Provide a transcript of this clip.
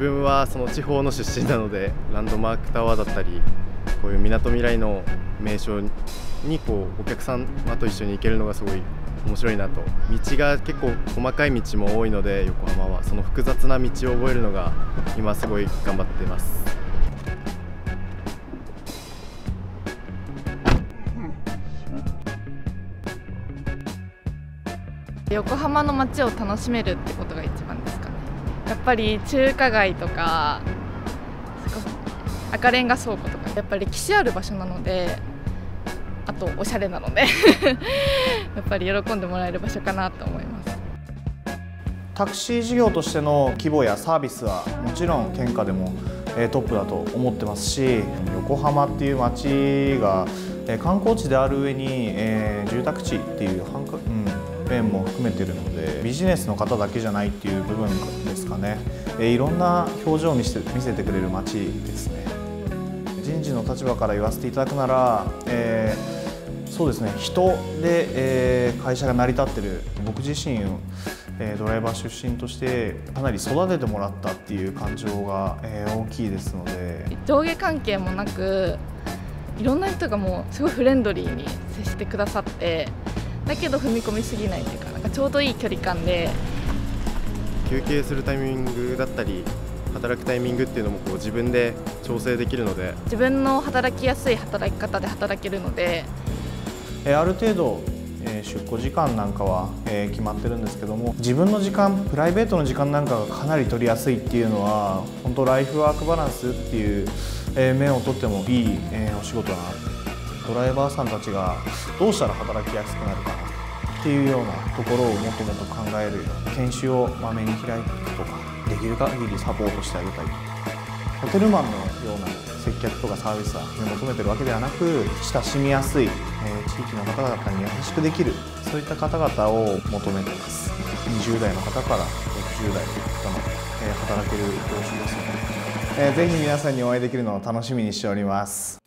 分はその地方の出身なのでランドマークタワーだったりこういうみなとみらいの名所にこうお客様と一緒に行けるのがすごい面白いなと。道が結構細かい道も多いので横浜はその複雑な道を覚えるのが今すごい頑張ってます。横浜の街を楽しめるってことが一番やっぱり中華街とか赤レンガ倉庫とかやっぱり歴史ある場所なのであとおしゃれなので やっぱり喜んでもらえる場所かなと思います。タクシー事業としての規模やサービスはもちろん県下でもトップだと思ってますし横浜っていう街が観光地である上に住宅地っていう繁華、うん面も含めているのでビジネスの方だけじゃないっていう部分ですかね。えいろんな表情を見せて見せてくれる街ですね。人事の立場から言わせていただくなら、えー、そうですね。人で、えー、会社が成り立ってる僕自身えドライバー出身としてかなり育ててもらったっていう感情が、え大きいですので。上下関係もなくいろんな人がもうすごいフレンドリーに接してくださってだけど踏み込みすぎないというかなんかちょうどいい距離感で。休憩するタイミングだったり働くタイミングっていうのもこう自分で調整できるので。自分の働きやすい働き方で働けるので。ある程度出庫時間なんかは決まってるんですけども自分の時間プライベートの時間なんかがかなり取りやすいっていうのは本当ライフワークバランスっていう面をとってもいいお仕事だなドライバーさんたちがどうしたら働きやすくなるかなっていうようなところをもっともっと考える研修をまめに開いていくとかできる限りサポートしてあげたいホテルマンのような接客とかサービスは求めてるわけではなく親しみやすい、え、地域の方々に優しくできるそういった方々を求めてます。20代の方から60代の方まで、え、働ける業種ですので、えー、ぜひ皆さんにお会いできるのを楽しみにしております。